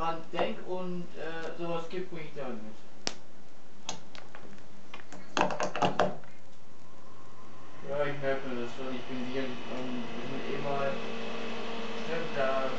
dran denke und äh, sowas gibt, bringe ich dann mit. Ja, ich merke mir das schon. Ich bin hier ähm, eben eh mal. Stimmt, da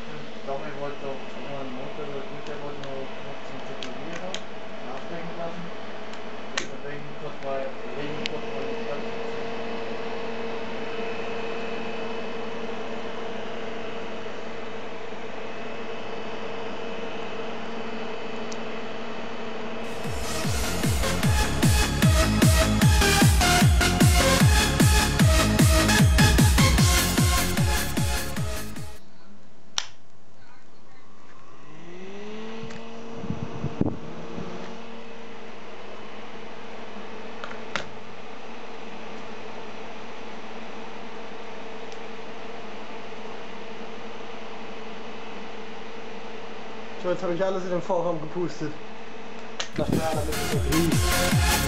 So, jetzt habe ich alles in den Vorraum gepustet. subscribe and hit.